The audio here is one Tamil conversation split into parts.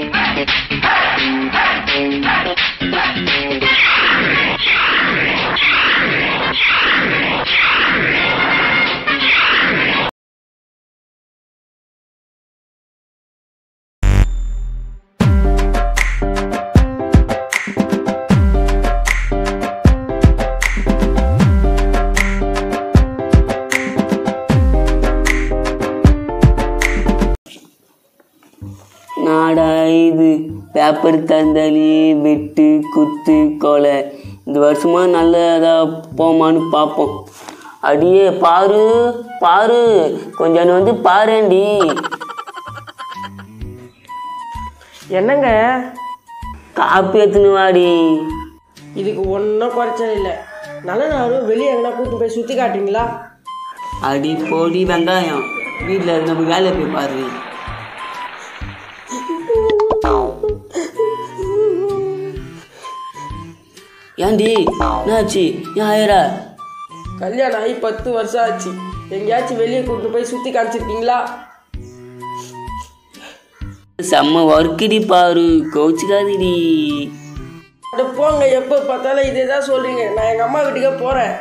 Yeah. நாடா இது பேப்பர் தந்தாலி வெட்டு குத்து கொலை. இந்த வருஷமா நல்லதா போமான்னு பார்ப்போம் அடியே பாரு பாரு. கொஞ்சம் வந்து பாருண்டி என்னங்க? காப்பி எடுத்துன்னு வாடி. இதுக்கு ஒன்றும் குறைச்சல் இல்லை. நல்ல நாளும் வெளியே எங்கன்னா கூட்டு போய் சுற்றி காட்டுங்களா அடி போடி வெங்காயம். வீட்டில் நம்ம வேலையை போய் பாரு. ஏன்டி என்னாச்சு? ஏன் ஆயிரா? கல்யாணம் ஆகி பத்து வருஷம் ஆச்சு. எங்கேயாச்சும் வெளியே கூட்டு போய் சுற்றி காமிச்சிருக்கீங்களா? செம்ம ஒர்க்குடி பாரு. கோச்சுக்காதடி. அட போங்க எப்போ பார்த்தாலும் இதே தான் சொல்கிறீங்க நான் எங்கள் அம்மா வீட்டுக்கே போகிறேன்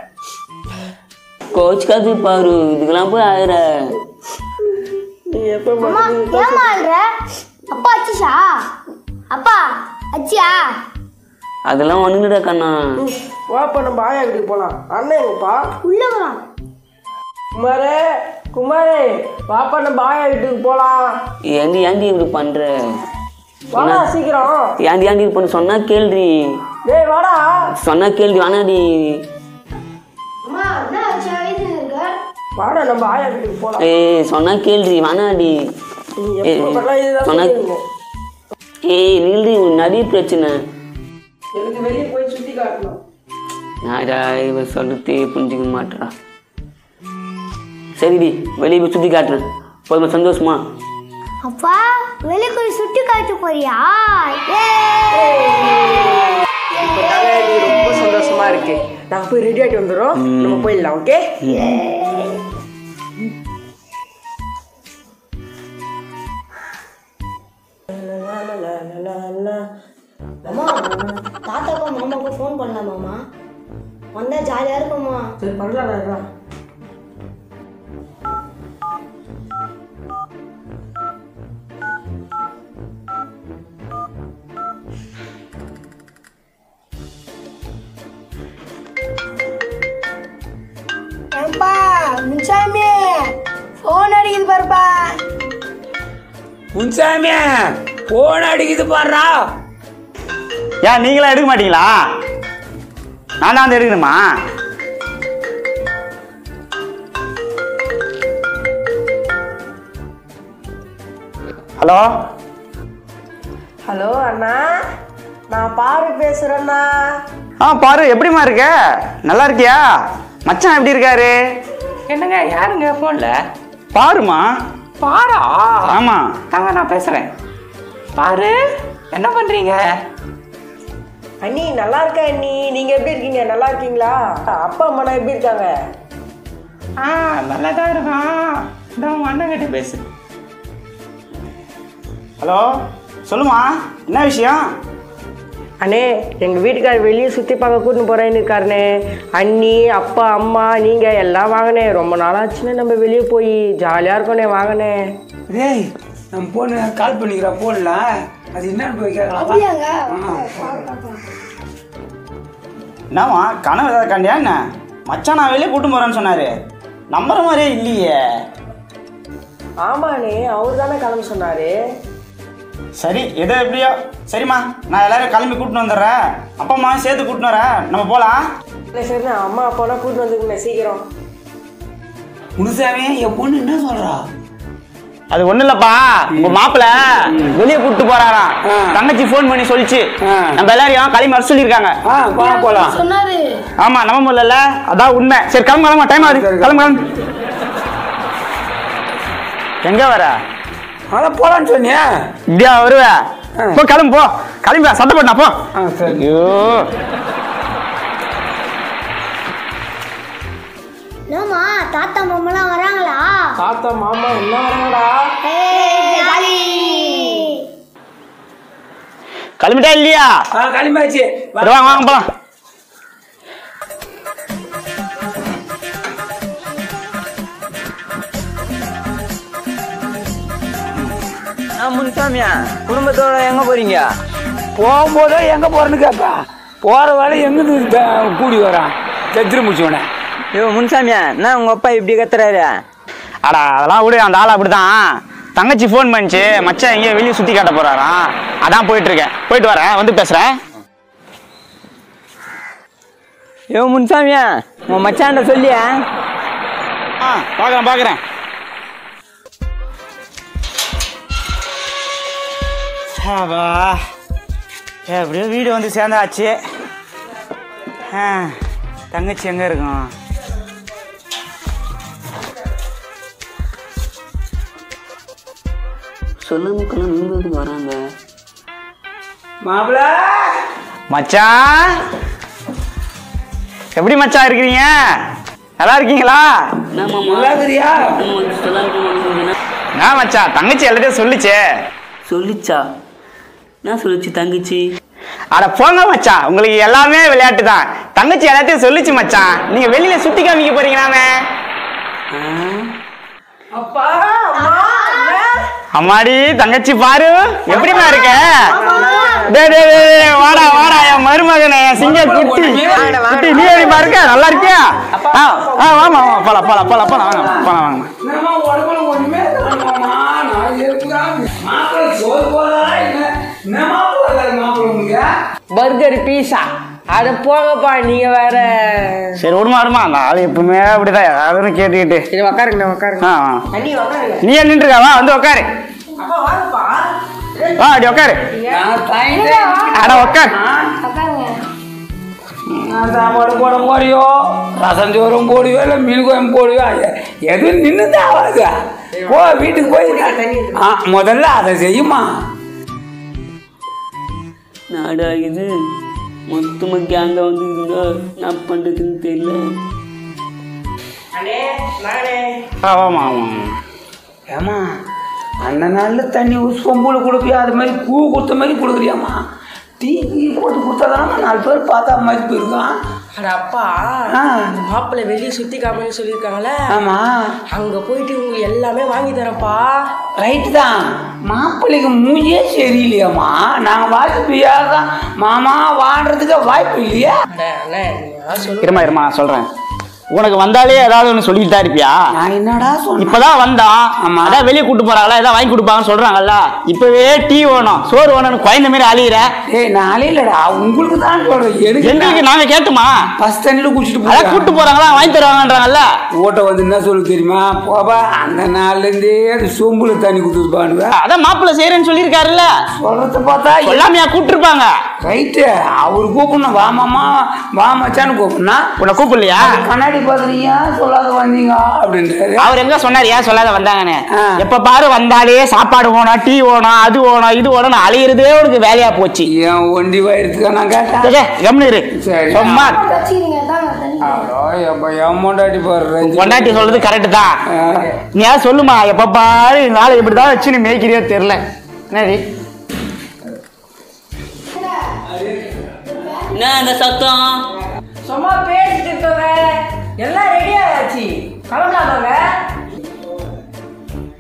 கோச்சுக்காது பாரு. இதுக்கெல்லாம் போய் ஆயிர. நீங்கள் எப்போ அப்பா அச்சிஷா? அப்பா அச்சியா? அதெல்லாம் ஒண்ணுடா கண்ணா. வாப்பா நம்ம ஆயா வீட்டுக்கு போகலாம் அண்ணன் எங்கப்பா உள்ள வரான் குமாரே குமாரே வாப்பா நம்ம ஆயா வீட்டுக்கு போகலாம் ஏண்டி ஏண்டி இப்படி பண்ற? வாடா சீக்கிரம். ஏண்டி ஏண்டி இப்படி பண்ண? சொன்னா கேள்றி டேய் வாடா. சொன்னா கேள்வி இருக்க வாடா நம்ம ஆயா வீட்டுக்கு போகலாம் ஏய் சொன்னா பார்த்தாலும் இதுதான் சொன்னா ஏய் நில்றி உன் நிறைய பிரச்சனை. எனக்கு வெளியே போய் சுற்றி காட்டணும்? இவ சொல்லிட்டு புரிஞ்சுக்க மாட்டா சரிடி வெளியே போய் சுற்றி காட்டுறேன். போதுமா சந்தோஷமா? அப்பா வெளியே போய் சுட்டி காட்டு போறியா? ரொம்ப சந்தோஷமா இருக்கு. நாங்க போய் ரெடி ஆகிட்டு வந்துடுறோம். நம்ம போயிடலாம் ஓகே தாத்தாக்கும் மாமாக்கும் ஃபோன் பண்ணலாமாம்மா வந்தா ஜாலியா இருக்கும்மா. சரி பண்ணலாம் முன்சாமி ஃபோன் அடிக்குது பாருப்பா. முன்சாமி போன் அடிக்குது பாடுறா ஏன் நீங்களாம் எடுக்க மாட்டீங்களா? நான் தான் வந்து எடுக்கணுமா? ஹலோ? ஹலோ அண்ணா. நான் பாரு பேசுறேண்ணா ஆ பாரு எப்படிம்மா இருக்க? நல்லா இருக்கியா? மச்சான் எப்படி இருக்காரு? என்னங்க யாருங்க போன்ல பாருமா பாரா? ஆமா. தாங்க நான் பேசுறேன். பாரு என்ன பண்றீங்க? அண்ணி நல்லா இருக்கா அண்ணி? நீங்க எப்படி இருக்கீங்க? நல்லா இருக்கீங்களா? அப்பா அம்மா எப்படி இருக்காங்க? ஆ நல்லா தான் இருக்கான். இந்த உங்க அண்ணன் கிட்ட பேசு. ஹலோ சொல்லுமா என்ன விஷயம்? அண்ணே எங்கள் வீட்டுக்காரர் வெளியே சுற்றி பார்க்க கூட்டின்னு போகிறேன்னு இருக்காருண்ணே. அண்ணி அப்பா அம்மா நீங்கள் எல்லாம் வாங்கினே ரொம்ப நாளாச்சுன்னு நம்ம வெளியே போய். ஜாலியாக இருக்கோண்ணே வாங்கினே டேய் நம்ம போன கால் பண்ணிக்கிற போன்ல அது என்னன்னு போய் கேட்கலாம். என்னம்மா கனவு ஏதாவது கண்டியா என்ன? மச்சான் நான் வெளியே கூட்டு போறேன்னு சொன்னாரு. நம்புற மாதிரியே இல்லையே. ஆமாண்ணே அவர் தானே கிளம்ப சொன்னார். சரி எதோ எப்படியோ. சரிம்மா நான் எல்லாரும் கிளம்பி கூட்டின்னு வந்துடுறேன். அப்பா அம்மா சேர்த்து கூட்டின்னு வரேன். நம்ம போகலாம் இல்லை சரிண்ணே அம்மா அப்பாலாம் கூட்டின்னு வந்துருக்குண்ணே சீக்கிரம். முனுசாமி என் பொண்ணு என்ன சொல்றா? அது ஒண்ணும் இல்லப்பா. உங்க மாப்பிள்ள வெளியே கூட்டு போறாராம். தங்கச்சி ஃபோன் பண்ணி சொல்லிச்சு. ஆ. நம்ம எல்லாரையும் கிளம்பி வர சொல்லியிருக்காங்க. ஆ போலாம் போலாம். சொன்னாரு? ஆமா நம்ப முடியல அதான் உண்மை. சரி கிளம்பு கிளம்பு டைம் ஆகுது. கிளம்பு கிளம்பு. எங்க வர? அதான் போலான்னு சொன்னியா. இப்படியா வருவ. போ கிளம்பு போ. கிளம்பி சட்டை போட்டா போ ஐயோ. தாத்தா மாமாலாம் வராங்களா தாத்தா மாமா என்ன வராங்கடா கிளம்பிட்டா இல்லையா? கிளம்பியாச்சு. வாங்க வாங்க போலாம். முன்சாமியா குடும்பத்தோட எங்க போறீங்க? போகும்போதே எங்க போறேன்னு கேட்பா போற வேலை எங்க கூடி வரான்? செத்துரு முடிச்சவனே ஐயோ முன்சாமியா என்ன உங்க அப்பா இப்படி கத்துறாரு? அடா அதெல்லாம் விடு அந்த ஆள் அப்படிதான். தங்கச்சி ஃபோன் பண்ணிச்சு மச்சான் எங்கேயோ வெளியே சுத்தி காட்ட போறாராம். அதான் போயிட்டு இருக்கேன் போயிட்டு வரேன் வந்து பேசுறேன். ஐயோ முன்சாமியா உன் மச்சான்ட சொல்லியா? ஆ பார்க்குறேன் பார்க்குறேன் ஆபா எப்படியோ வீடு வந்து சேர்ந்தாச்சு. தங்கச்சி எங்கே இருக்கும்? சொல்லாமக்கெல்லாம் நீங்க வராங்க. மாப்பிள! மச்சான் எப்படி மச்சான் இருக்கிறீங்க? நல்லா இருக்கீங்களா? நான் மச்சான் தங்கச்சி எல்லாத்தையும் சொல்லிச்சே. சொல்லிச்சா? என்ன சொல்லிச்சு தங்கச்சி? அட போங்க மச்சான் உங்களுக்கு எல்லாமே விளையாட்டு தான். தங்கச்சி எல்லாத்தையும் சொல்லிச்சு மச்சான் நீங்க வெளியில சுத்தி காமிக்க போறீங்களாமே? அப்பா அம்மா. அம்மாடி தங்கச்சி பாரு. எப்படிமா இருக்க? வாடா வாடா என் மருமகனே என் சிங்க குட்டி. குட்டி நீ எப்படிமா இருக்க? நல்லா இருக்கியா? ஆ ஆ வாமா வாமா போலாம் போலாம் போலாம் போலாம் வாங்க போலாம் வாங்க பர்கர் பீஸா அட போங்கப்பா நீங்க வேற. சரி விடுமா விடுமா. அந்த ஆள் எப்பவுமே அப்படிதான். யாரும் கேட்டுக்கிட்டு. இது உக்காருங்க உக்காருங்க. ஆ நீ நின்றுருக்கா? வா வந்து உட்காரு அப்பா வாங்கப்பா. வா அப்படி உட்காரு நான் தாயிட்டே அட உட்காரு நான் சாப்பாடு போட போறியோ? ரசம் சோறும் போடுவியோ? இல்லை மீன் குழம்பு போடுவியோ? எதுவும் நின்று தான் ஆகாது போ வீட்டுக்கு போய் ஆ முதல்ல அதை செய்யுமா? நாடா இது. மொத்தமாக கேங்க வந்து இருந்தா நான் பண்ணுறதுன்னு தெரியல. அண்ணே நானே ஆ ஆமாம் ஆமாம் ஏமா அந்த நாளில் தண்ணி சொம்புல கொடுப்பியா? அது மாதிரி பூ கொடுத்த மாதிரி கொடுக்குறியாம்மா. டீ டீ போட்டு கொடுத்தாதானம்மா நாலு பேர் பார்த்தா மதிப்பு இருக்கான் அட அப்பா மாப்பிள்ளை வெளியே சுத்தி காமின்னு சொல்லியிருக்காங்களே. ஆமாம் அங்க போயிட்டு உங்களுக்கு எல்லாமே வாங்கி தரேன்ப்பா. ரைட்டு தான். மாப்பிள்ளைக்கு மூஞ்சியே சரியில்லையாம்மா. நாங்கள் வாய்ப்பு தான் மாமா வாடுறதுக்கு வாய்ப்பு இல்லையா. அண்ணே இருமா இருமா சொல்றேன். உனக்கு வந்தாலே ஏதாவது ஒன்று சொல்லிட்டு தான் இருப்பியா? நான் என்னடா இப்பதான் வந்தான். ஆமா. அதான் வெளியே கூட்டு போறாங்களா? ஏதாவது வாங்கி கொடுப்பாங்கன்னு சொல்றாங்கல்ல? இப்பவே டீ வேணும் சோறு வேணும்னு குழந்த மாதிரி அழியிற ஏய் நாளே இல்லடா உங்களுக்கு தான் சொல்றேன். எங்களுக்கு நாங்க கேட்டுமா? பஸ் ஸ்டாண்டில் குடிச்சிட்டு போய் கூட்டு போறாங்களா? வாங்கி தருவாங்கன்றாங்கல்ல? ஓட்ட வந்து என்ன சொல்லு தெரியுமா? போபா அந்த நாள்லேருந்தே அது சொம்புல தண்ணி கொடுத்துருப்பானுவ அதான் மாப்பிள்ளை செய்யறேன்னு சொல்லியிருக்காருல்ல. சொல்றத பார்த்தா சொல்லாமையா கூப்பிட்டுருப்பாங்க. ரைட்டு அவர் கூப்பிடணும். வா மாமா. வா மச்சான்னு கூப்பிடணும். உன்னை கூப்பிடலையா? கண்ணாடி பார்க்குறீங்க சொல்லாத வந்தீங்க? அப்படின்றாரு. அவர் எங்க சொன்னாரு? ஏன் சொல்லாத வந்தாங்கன்னு. எப்ப பாரு வந்தாலே சாப்பாடு வேணும் டீ வேணும் அது வேணும் இது வேணும் அலையிறதே உனக்கு வேலையா போச்சு. ஏன் ஒண்டி வயிறுத்துக்கா நான் கேட்டேன். இரு. சரி. என் பொண்டாட்டி சொல்றது கரெக்ட் தான். நீ சொல்லுமா? எப்ப பாரு ஆளை இப்படிதான் வச்சு நீ மேய்க்கிறியோ தெரியல. என்னடி? என்ன சத்தம்? சும்மா பேசிட்டு இருக்கோங்க எல்லாம் ரெடி ஆயாச்சு. கிளம்பலாமாங்க?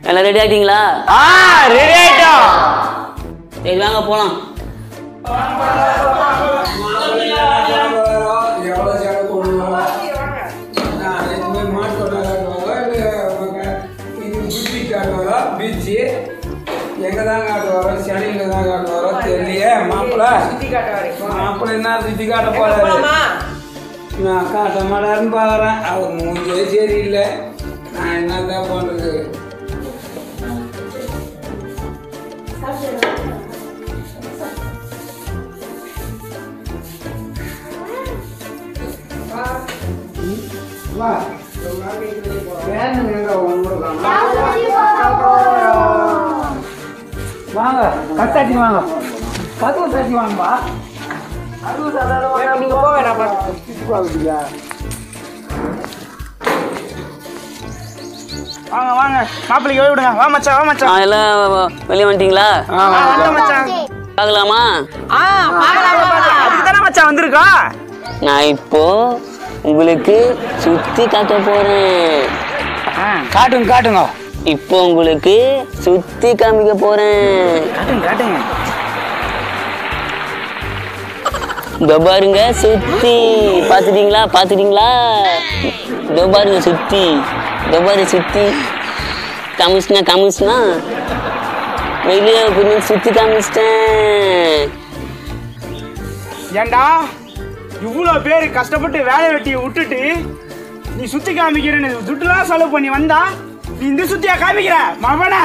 எல்லாம் ரெடி ஆகிட்டீங்களா ஆ ரெடி ஆயிட்டோம். சரி வாங்க காட்டுவாரா பீச்சு எங்கே தான் காட்டுவாரோ சென்னையில் தான் காட்டுவாரோ தெரியலையே மாப்பிள்ள. காட்ட மாப்பிள்ள என்ன சுற்றி காட்ட போலாமா? நான் காட்ட மாட்டாருன்னு பார்க்குறேன் அவர் மூஞ்சே சரியில்லை. நான் பண்ணுறது வா. வேணும் எங்க உங்களுக்கு வாங்க. கத்தாட்டி வாங்க. கதவு தட்டி வாங்கப்பா. கதவு தட்டாத வாங்க வாங்க. மாப்பிள்ளைக்கு விடுங்க. வா மச்சான் வா மச்சான். ஆ எல்லாம் வெளியே வந்துட்டீங்களா? ஆ, வா, வா, மச்சான். பார்க்கலாமா? அதுக்கு தானே மச்சான் வந்திருக்கோம் நான் இப்போ உங்களுக்கு சுத்தி காட்ட போறேன். காட்டுங்க காட்டுங்க. இப்போ உங்களுக்கு சுத்தி காமிக்க போறேன். காட்டுங்க காட்டுங்க. இதோ பாருங்க சுத்தி. பாத்துட்டீங்களா பாத்துட்டீங்களா இதோ பாருங்க சுத்தி. இதோ பாருங்க சுத்தி. காமிச்சுனா காமிச்சுனா வெளியே கொஞ்சம் சுத்தி காமிச்சிட்டேன். ஏண்டா? இவ்வளோ பேர் கஷ்டப்பட்டு வேலை வெட்டியை விட்டுட்டு நீ சுத்தி காமிக்கிறேன்னு துட்டுலாம் செலவு பண்ணி வந்தா நீ இந்த சுத்தியா காமிக்கிற மவனா?